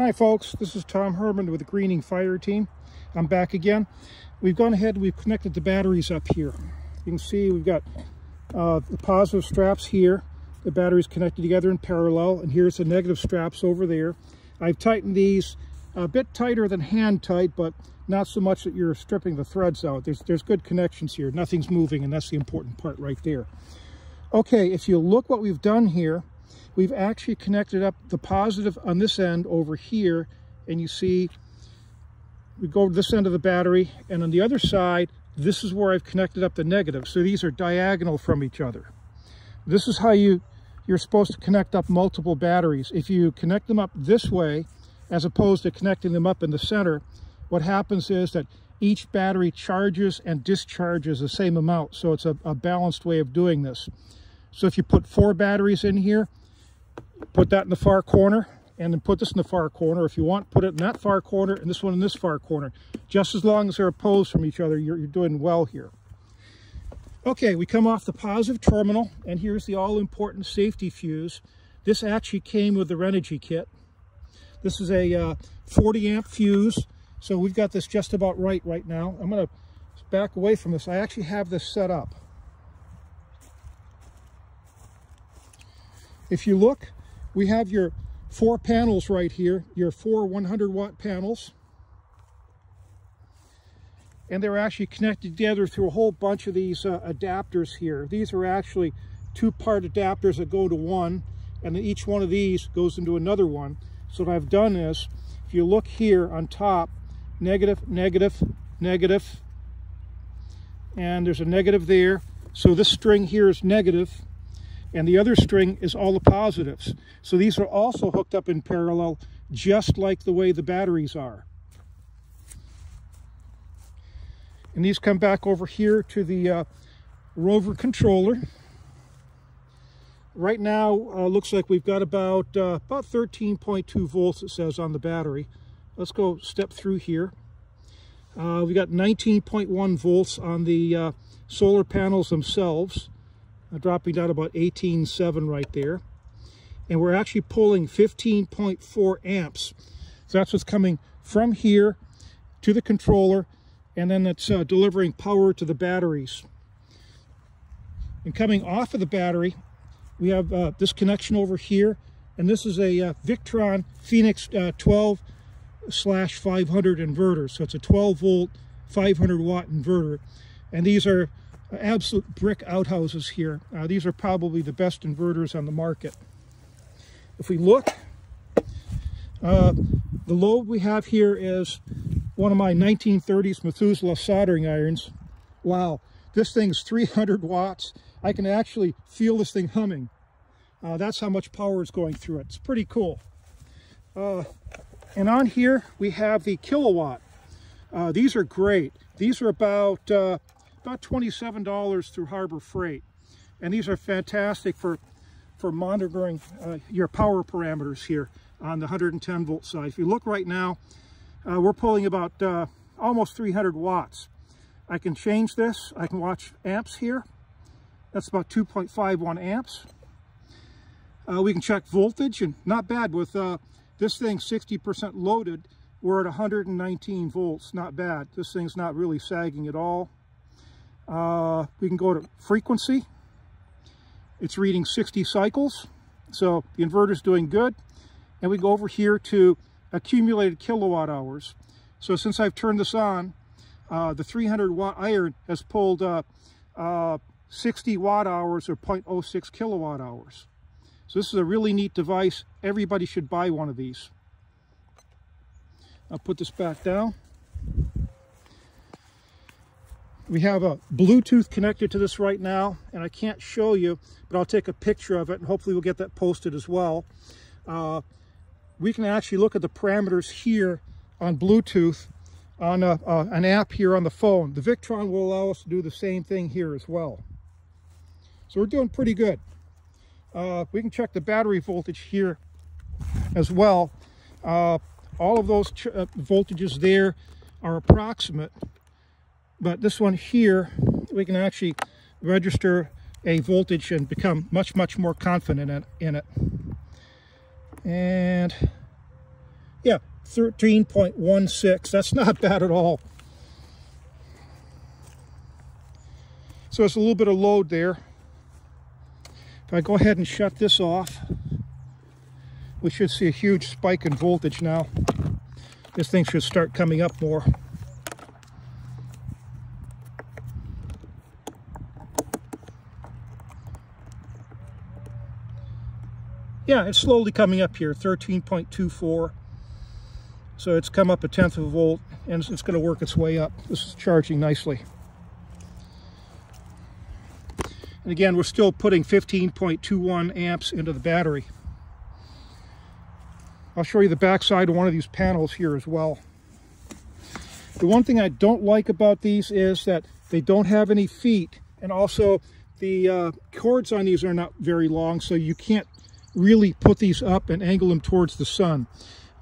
Hi folks, this is Tom Herman with the Greening Fire Team. I'm back again. We've gone ahead we've connected the batteries up here. You can see we've got uh, the positive straps here. The batteries connected together in parallel, and here's the negative straps over there. I've tightened these a bit tighter than hand tight, but not so much that you're stripping the threads out. There's, there's good connections here. Nothing's moving, and that's the important part right there. Okay, if you look what we've done here, we've actually connected up the positive on this end over here and you see we go to this end of the battery and on the other side this is where I've connected up the negative. So these are diagonal from each other. This is how you you're supposed to connect up multiple batteries. If you connect them up this way as opposed to connecting them up in the center what happens is that each battery charges and discharges the same amount. So it's a, a balanced way of doing this. So if you put four batteries in here put that in the far corner and then put this in the far corner. If you want, put it in that far corner and this one in this far corner. Just as long as they're opposed from each other, you're, you're doing well here. Okay, we come off the positive terminal and here's the all-important safety fuse. This actually came with the Renogy kit. This is a uh, 40 amp fuse. So we've got this just about right right now. I'm gonna back away from this. I actually have this set up. If you look, we have your four panels right here, your four 100 watt panels. And they're actually connected together through a whole bunch of these uh, adapters here. These are actually two-part adapters that go to one, and then each one of these goes into another one. So what I've done is, if you look here on top, negative, negative, negative, and there's a negative there. So this string here is negative, and the other string is all the positives. So these are also hooked up in parallel, just like the way the batteries are. And these come back over here to the uh, rover controller. Right now, uh, looks like we've got about uh, about 13.2 volts, it says on the battery. Let's go step through here. Uh, we got 19.1 volts on the uh, solar panels themselves dropping down about 18.7 right there. And we're actually pulling 15.4 amps. So that's what's coming from here to the controller, and then it's uh, delivering power to the batteries. And coming off of the battery, we have uh, this connection over here, and this is a uh, Victron Phoenix uh, 12 slash 500 inverter. So it's a 12 volt, 500 watt inverter. And these are absolute brick outhouses here. Uh, these are probably the best inverters on the market. If we look, uh, the load we have here is one of my 1930s Methuselah soldering irons. Wow, this thing's 300 watts. I can actually feel this thing humming. Uh, that's how much power is going through it. It's pretty cool. Uh, and on here, we have the Kill A Watt. Uh, these are great. These are about uh, about $27 through Harbor Freight. And these are fantastic for, for monitoring uh, your power parameters here on the 110 volt side. If you look right now, uh, we're pulling about uh, almost 300 watts. I can change this. I can watch amps here. That's about 2.51 amps. Uh, we can check voltage and not bad with uh, this thing 60% loaded. We're at 119 volts, not bad. This thing's not really sagging at all. Uh, we can go to frequency. It's reading 60 cycles. So the inverter is doing good. And we go over here to accumulated kilowatt hours. So since I've turned this on, uh, the 300 watt iron has pulled uh, uh, 60 watt hours or 0.06 kilowatt hours. So this is a really neat device. Everybody should buy one of these. I'll put this back down. We have a Bluetooth connected to this right now, and I can't show you, but I'll take a picture of it, and hopefully we'll get that posted as well. Uh, we can actually look at the parameters here on Bluetooth on a, uh, an app here on the phone. The Victron will allow us to do the same thing here as well. So we're doing pretty good. Uh, we can check the battery voltage here as well. Uh, all of those uh, voltages there are approximate but this one here, we can actually register a voltage and become much, much more confident in it. And Yeah, 13.16. That's not bad at all. So it's a little bit of load there. If I go ahead and shut this off, we should see a huge spike in voltage now. This thing should start coming up more. Yeah, it's slowly coming up here, 13.24. So it's come up a tenth of a volt and it's going to work its way up. This is charging nicely. And again, we're still putting 15.21 amps into the battery. I'll show you the back side of one of these panels here as well. The one thing I don't like about these is that they don't have any feet and also the uh, cords on these are not very long so you can't really put these up and angle them towards the sun.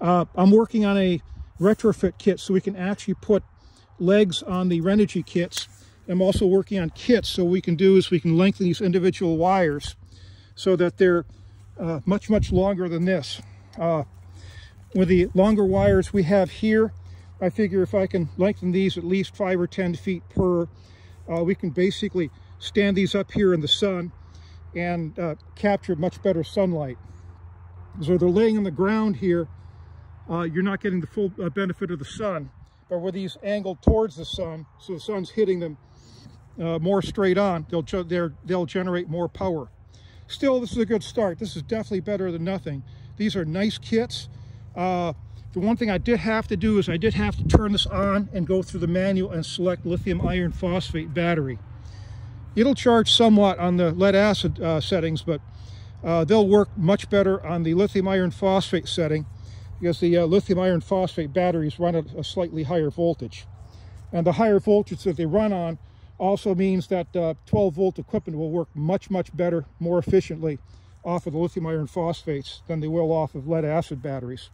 Uh, I'm working on a retrofit kit so we can actually put legs on the Renogy kits. I'm also working on kits so we can do is we can lengthen these individual wires so that they're uh, much, much longer than this. Uh, with the longer wires we have here, I figure if I can lengthen these at least five or 10 feet per, uh, we can basically stand these up here in the sun and uh, capture much better sunlight. So they're laying on the ground here, uh, you're not getting the full uh, benefit of the sun. But with these angled towards the sun, so the sun's hitting them uh, more straight on, they'll, they'll generate more power. Still, this is a good start. This is definitely better than nothing. These are nice kits. Uh, the one thing I did have to do is I did have to turn this on and go through the manual and select lithium iron phosphate battery. It'll charge somewhat on the lead acid uh, settings, but uh, they'll work much better on the lithium iron phosphate setting because the uh, lithium iron phosphate batteries run at a slightly higher voltage. And the higher voltage that they run on also means that uh, 12 volt equipment will work much, much better, more efficiently off of the lithium iron phosphates than they will off of lead acid batteries.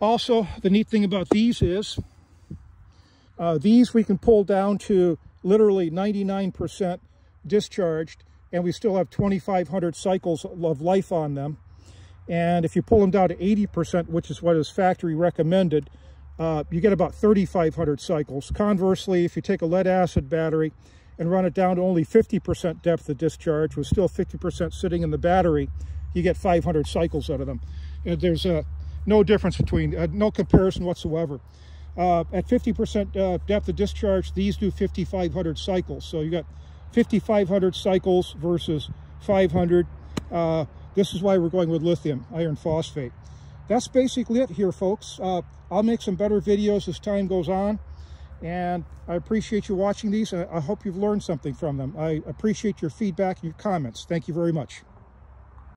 Also, the neat thing about these is uh, these we can pull down to literally 99% discharged and we still have 2,500 cycles of life on them. And if you pull them down to 80%, which is what is factory recommended, uh, you get about 3,500 cycles. Conversely, if you take a lead acid battery and run it down to only 50% depth of discharge with still 50% sitting in the battery, you get 500 cycles out of them. And there's uh, no difference between, uh, no comparison whatsoever. Uh, at 50% uh, depth of discharge, these do 5,500 cycles. So you got 5,500 cycles versus 500. Uh, this is why we're going with lithium iron phosphate. That's basically it here, folks. Uh, I'll make some better videos as time goes on. And I appreciate you watching these. I hope you've learned something from them. I appreciate your feedback and your comments. Thank you very much.